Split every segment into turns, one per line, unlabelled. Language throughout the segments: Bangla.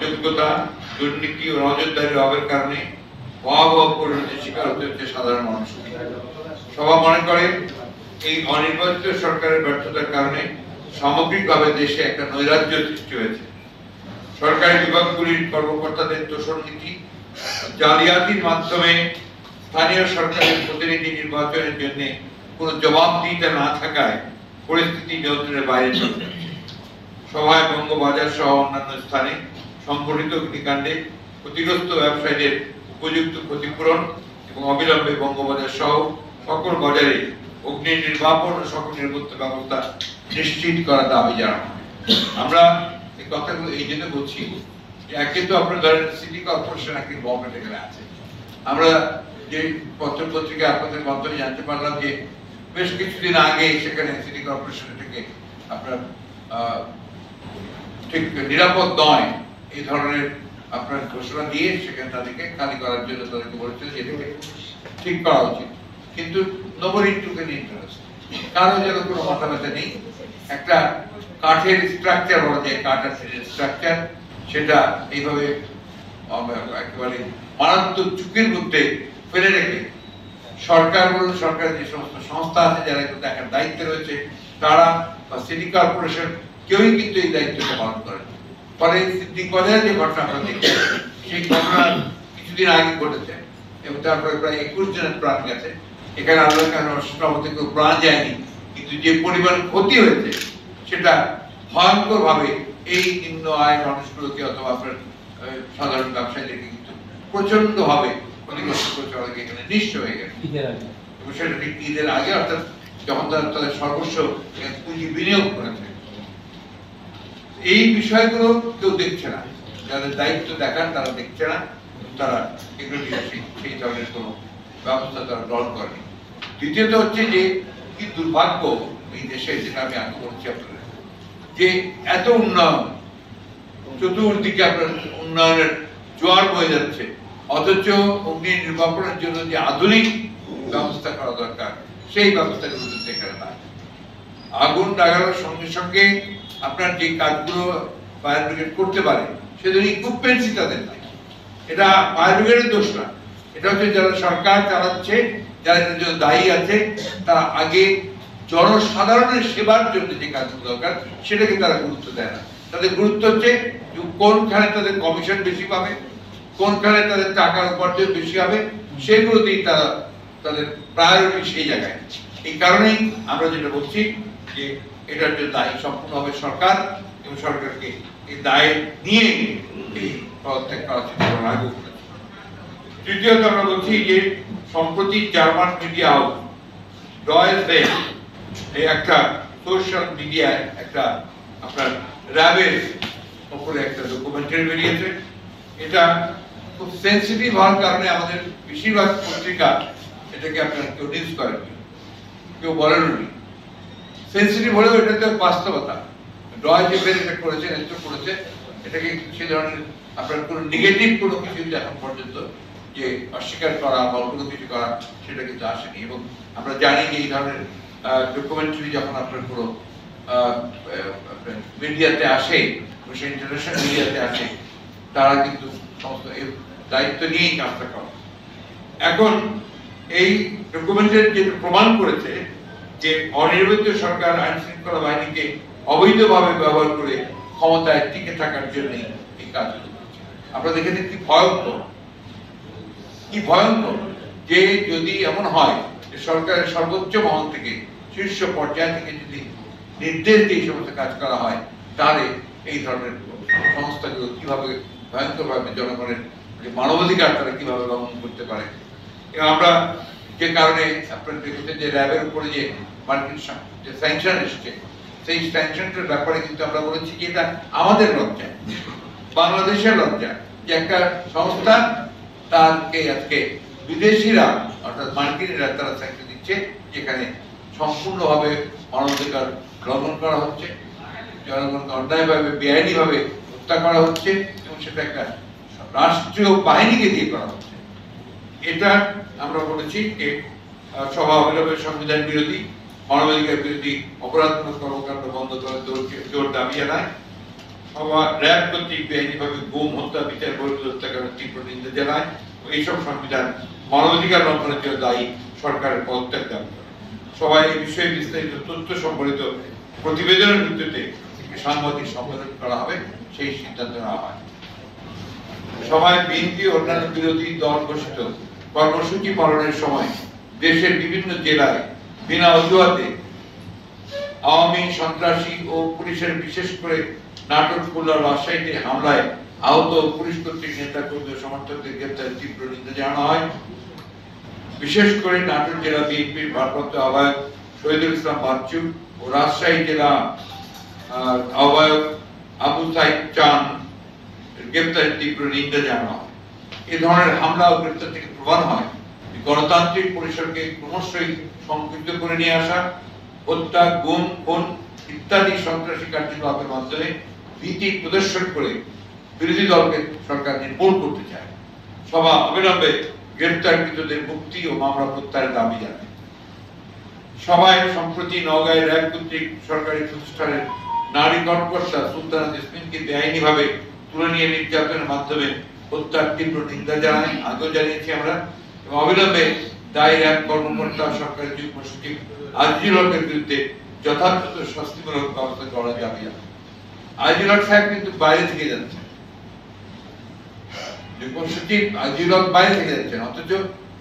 অযোগ্যতা, দুর্নীতি ও নজরদারির অভাবের কারণে ভয়াবহ শিকার হতে হচ্ছে সাধারণ মানুষ। সভা মনে করে, এই অনির্বাচিত সরকারের ব্যর্থতার কারণে সামগ্রিকভাবে দেশে একটা নৈরাজ্য সৃষ্টি হয়েছে। সরকারি বিভাগগুলির কর্মকর্তাদের দোষণ নীতি, জালিয়াতির মাধ্যমে স্থানীয় সরকারের প্রতিনিধি নির্বাচনের জন্য কোনো জবাবদিহিতা না থাকায় পরিস্থিতি নিয়ন্ত্রণের বাইরে চলে সভায় বঙ্গবাজার সহ অন্যান্য স্থানে সংঘটিত অগ্নিকাণ্ডে ক্ষতিগ্রস্ত ব্যবসায়ীদের উপযুক্ত ক্ষতিপূরণ এবং অবিলম্বে বঙ্গবাজার সহ সকল বাজারে অগ্নি নির্বাপন ও সকল নিরাপত্তা ব্যবস্থা নিশ্চিত করার দাবি জানানো আমরা এই কথাগুলো এই জন্য বলছি যে একে তো আপনার ধরেন সিটি কর্পোরেশন একটা গভর্নমেন্ট এখানে আছে। আমরা যে পত্র পত্রিকা আপনাদের মাধ্যমে জানতে পারলাম যে বেশ কিছুদিন আগে সেখানে সিটি কর্পোরেশন থেকে আপনার ঠিক নিরাপদ নয় এই ধরনের আপনার ঘোষণা দিয়ে সেখানে তাদেরকে খালি করার জন্য তাদেরকে ঠিক করা উচিত। কিন্তু ইন্টারেস্ট কারও যেন কোনো মাথা ব্যথা নেই। একটা কাঠের স্ট্রাকচার বলা যায় কাঠের স্ট্রাকচার সেটা এইভাবে একেবারে মারাত্মক ঝুঁকির মধ্যে ফেলে রেখে সরকার বলুন সরকারের যে সমস্ত সংস্থা আছে যারা দেখার দায়িত্বে রয়েছে, তারা বা সিটি কর্পোরেশন কেউই কিন্তু এই দায়িত্বটা পালন করেন। ফলে সিটি কলেজে যে ঘটনা আমরা দেখছি সেই ঘটনা কিছুদিন আগে ঘটেছে। এবং তারপরে প্রায় একুশ জনের প্রাণ গেছে। এখানে আল্লাহ কেউ প্রাণ যায়নি কিন্তু যে পরিমাণ ক্ষতি হয়েছে সেটা ভয়ঙ্কর ভাবে এই নিম্ন আয় মানুষগুলোকে অথবা আপনার সাধারণ ব্যবসায়ীদেরকে কিন্তু প্রচণ্ড ভাবে ক্ষতিগ্রস্ত অনেকে এখানে নিঃস্ব হয়ে গেছে। এবং সেটা ঈদের আগে অর্থাৎ যখন তারা তাদের সর্বস্ব পুঁজি বিনিয়োগ করেছে। এই বিষয়গুলো কেউ দেখছে না। যাদের দায়িত্ব দেখার তারা দেখছে না। তারা এগুলো সেই ধরনের কোনো ব্যবস্থা তারা গ্রহণ করেনি। দ্বিতীয়ত হচ্ছে যে, কি দুর্ভাগ্য এই দেশে, যেটা আমি আগে বলছি আপনাদের, যে এত উন্নয়ন, চতুর্দিকে আপনার উন্নয়নের জোয়ার বয়ে যাচ্ছে। অথচ অগ্নি নির্বাপনের জন্য যে আধুনিক ব্যবস্থা করা দরকার, সেই ব্যবস্থাগুলো কিন্তু এখানে নাই। আগুন লাগানোর সঙ্গে সঙ্গে আপনার যে কাজগুলো ফায়ার ব্রিগেড করতে পারে, সেজন্য ইকুইপমেন্টসই তাদের নাই। এটা ফায়ার ব্রিগেডের দোষ না। এটা হচ্ছে যারা সরকার চালাচ্ছে, যারা এটার জন্য দায়ী আছে, তারা আগে জনসাধারণের সেবার জন্য যে কাজগুলো দরকার, সেটাকে তারা গুরুত্ব দেয় না। তাদের গুরুত্ব হচ্ছে কোনখানে তাদের কমিশন বেশি পাবে, কোনখানে তাদের টাকার উপার্জন বেশি হবে, সেগুলোতেই তারা তাদের প্রায়োরিটি সেই জায়গায়। এই কারণেই আমরা যেটা বলছি যে এটার জন্য দায়ী সম্পূর্ণভাবে সরকার এবং সরকারকে এই দায় নিয়ে এই পদত্যাগ করা উচিত। তৃতীয়ত আমরা বলছি যে সম্প্রতি German media house Deutsche Welle এই একটা সোশ্যাল মিডিয়ায় একটা আপনার র্যাবের উপরে একটা ডকুমেন্টারি বেরিয়েছে। এটা খুব সেন্সিটিভ হওয়ার কারণে আমাদের বেশিরভাগ পত্রিকা এটাকে আপনার কেউ নিউজ করেননি। কেউ বলেননি সেন্সিটিভ হলেও এটা তো বাস্তবতা। ডয় যে বের এটা করেছে নেতৃত্ব করেছে, এটাকে সে ধরনের আপনার কোনো নেগেটিভ কোনো কিছু এখন পর্যন্ত যে অস্বীকার করা বা কোনো কিছু করা, সেটা কিন্তু আসেনি। এবং আমরা জানি যে এই ধরনের ডকুমেন্টারি যখন আপনার কোনো মিডিয়াতে আসে সে ইন্টারন্যাশনাল মিডিয়াতে আসে, তারা কিন্তু সমস্ত এই দায়িত্ব নিয়েই কাজটা করে। এখন এই ডকুমেন্টের যেটা প্রমাণ করেছে যে অনির্বাচিত সরকার আইন শৃঙ্খলা বাহিনীকে অবৈধভাবে ব্যবহার করে ক্ষমতায় টিকে থাকার জন্য এই কাজগুলো করছে। আমরা দেখেছি কি ভয়ঙ্কর? কি ভয়ঙ্কর যে যদি এমন হয় যে সরকারের সর্বোচ্চ মহল থেকে শীর্ষ পর্যায় থেকে যদি নির্দেশ দিয়ে সমস্ত কাজ করা হয়, তাহলে এই ধরনের সংস্থাগুলো কীভাবে ভয়ঙ্করভাবে জনগণের মানবাধিকার তারা কীভাবে লঙ্ঘন করতে পারে? আমরা যে কারণে আপনারা দেখেছেন যে র্যাবের উপরে যে মার্কিন যে স্যাংশন এসছে, সেই স্যাংশনটার ব্যাপারে কিন্তু আমরা বলেছি যে এটা আমাদের লজ্জা, বাংলাদেশের লজ্জা যে একটা সংস্থা তারকে আজকে বিদেশিরা, অর্থাৎ মার্কিনীরা তারা স্যাংশন দিচ্ছে, যেখানে সম্পূর্ণভাবে মানবাধিকার লঙ্ঘন করা হচ্ছে, জনগণকে অন্যায়ভাবে, বেআইনিভাবে হত্যা করা হচ্ছে এবং সেটা একটা রাষ্ট্রীয় বাহিনীকে দিয়ে করা হচ্ছে। এটা আমরা বলেছি যে সভা অবিলম্বে সংবিধান বিরোধী, মানবাধিকার বিরোধী, অপরাধমূলক কর্মকাণ্ড বন্ধ করার জোর- দাবি জানায়। সভা র্যাব কর্তৃক বেআইনিভাবে গুম, হত্যা, বিচার, বহির্ভূত হত্যাকাণ্ডের তীব্র নিন্দা জানায় এইসব সংবিধান মানবাধিকার লঙ্ঘনের জন্য দায়ী সরকারের পদত্যাগ দাবি করে। সবাই এই বিষয়ে বিস্তারিত তথ্য সম্বলিত প্রতিবেদনের ভিত্তিতে সাংবাদিক সম্মেলন করা হবে, সেই সিদ্ধান্ত নেওয়া হয়। সভায় বিএনপি অন্যান্য বিরোধী দল ঘোষিত কর্মসূচি পালনের সময় দেশের বিভিন্ন জেলায় বিনা অজুহাতে আওয়ামী, সন্ত্রাসী ও পুলিশের বিশেষ করে নাটক খুলনা, রাজশাহীতে হামলায় আহত পুলিশ কর্তৃক নেতা কর্মী সমর্থকদের গ্রেপ্তারের তীব্র নিন্দা জানানো হয়। বিশেষ করে নাটোর জেলা বিএনপির ভারপ্রাপ্ত আহ্বায়ক শহীদুল ইসলাম বাচ্চু ও রাজশাহী জেলা আহ্বায়ক আবু সাইদ চান গ্রেপ্তারের তীব্র নিন্দা জানানো হয়। এ ধরনের হামলা ও গ্রেপ্তার থেকে প্রমাণ হয় গণতান্ত্রিক পরিসরকে ক্রমশই সংকুচিত করে নিয়ে আসা, হত্যা, গুম, খুন ইত্যাদি সন্ত্রাসী কার্যকলাপের মাধ্যমে ভীতি প্রদর্শন করে বিরোধী দলকে সরকার নির্মূল করতে চায়। সভা অবিলম্বে গ্রেপ্তারকৃতদের মুক্তি ও মামলা প্রত্যাহারের দাবি জানায়। সভায় সম্প্রতি নওগাঁয় র্যাব কর্তৃক সরকারি প্রতিষ্ঠানের নারী কর্মকর্তা সুলতানা জেসমিনকে বেআইনিভাবে তুলে নিয়ে নির্যাতনের মাধ্যমে হত্যার তীব্র জানায় আগেও জানিয়েছি আমরা এবং অবিলম্বে দায়ী র্যাব কর্মকর্তা ও সরকারি যুগ্ম সচিব আজিজুল বিরুদ্ধে যথাযথ শাস্তিমূলক ব্যবস্থা করা যাবে হক সাহেব কিন্তু বাইরে থেকে যাচ্ছেন। যুগ্ম সচিব আজিজুল বাইরে থেকে যাচ্ছেন, অথচ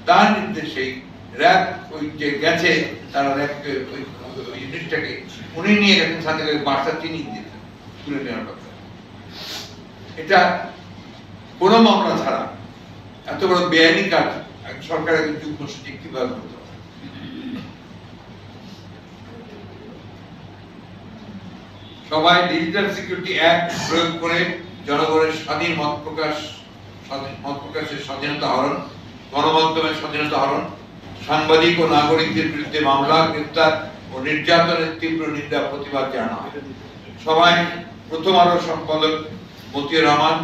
তার নির্দেশেই র্যাব ওই যে গেছে, তারা র্যাবকে ওই জিনিসটাকে উনি নিয়ে গেছেন, সাথে বার্তা চিনি দিয়েছেন, তুলে নেওয়ার কথা। এটা কোনো মামলা ছাড়া। এত বড় বেআইনি কাজ সরকারের যুগ্ম সচিব কীভাবে করতে সবাই ডিজিটাল সিকিউরিটি অ্যাক্ট প্রয়োগ করে জনগণের স্বাধীন মত প্রকাশ মত প্রকাশের স্বাধীনতা হরণ, গণমাধ্যমের স্বাধীনতা হরণ, সাংবাদিক ও নাগরিকদের বিরুদ্ধে মামলা, গ্রেপ্তার ও নির্যাতনের তীব্র নিন্দা প্রতিবাদ জানানো হয়। সবাই প্রথম আলো সম্পাদক মতিউর রহমান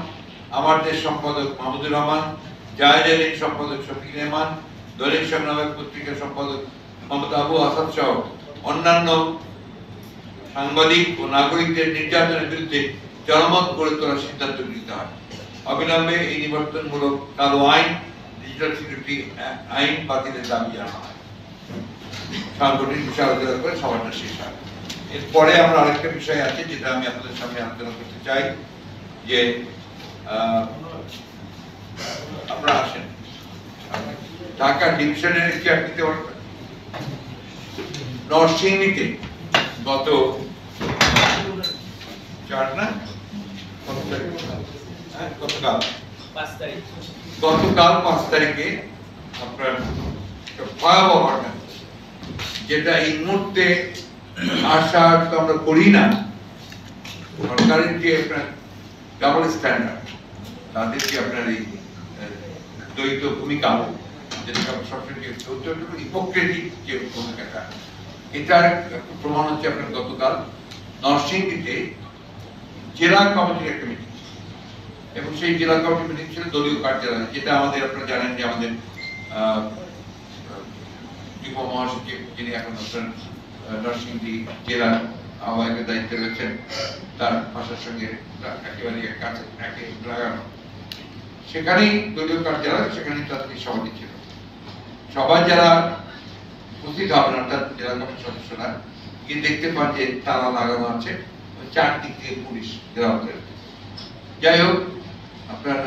আমার দেশ সম্পাদক মাহমুদুর রহমান আলীম সম্পাদক শফিক রহমান দৈনিক সংগ্রামের পত্রিকার সম্পাদক মোহাম্মদ আবু আসাদ সহ অন্যান্য সাংবাদিক ও নাগরিকদের নির্যাতনের বিরুদ্ধে জনমত গড়ে তোলার সিদ্ধান্ত গৃহীত হয়। অবিলম্বে এই নিবর্তনমূলক কালো আইন ডিজিটাল সিকিউরিটি আইন বাতিলের দাবি জানানো হয়। সাংগঠনিক বিষয় করে সভাটা শেষ হয়। এরপরে আমরা আরেকটা বিষয় আছে, যেটা আমি আপনাদের সামনে আলোচনা করতে চাই, যে আপনারা আসেন। ঢাকা ডিভিশনের চেয়ার দিতে পারবেন নরসিংদীতে গত চার না? হ্যাঁ, গতকাল।
পাঁচ
গতকাল পাঁচ তারিখে আপনার একটা ভয়াবহ ঘটনা যেটা এই মুহূর্তে আশা আমরা করি না। সরকারের যে আপনার ডাবল স্ট্যান্ডার্ড তাদের যে আপনার এই দ্বৈত ভূমিকা যেটা সবসময় হিপোক্রেটিক যে ভূমিকাটা। এটার প্রমাণ হচ্ছে আপনার গতকাল নরসিংদীতে জেলা কমিটির একটা মিটিং এবং সেই জেলা কমিটি মিটিং ছিল দলীয় কার্যালয়, যেটা আমাদের আপনারা জানেন যে আমাদের যুব মহাসচিব যিনি এখন আপনার নরসিংদী জেলার আহ্বায়কের দায়িত্বে রয়েছেন তার ভাষার সঙ্গে একেবারে কাছে, একে লাগানো। সেখানেই দলীয় কার্যালয়, সেখানেই তাদের সভাটি ছিল। সবাই যারা উপস্থিত হবেন, অর্থাৎ জেলা কমিটির সদস্যরা, গিয়ে দেখতে পান যে তালা লাগানো আছে, চারদিক থেকে পুলিশ ঘেরাও যাই হোক, আপনার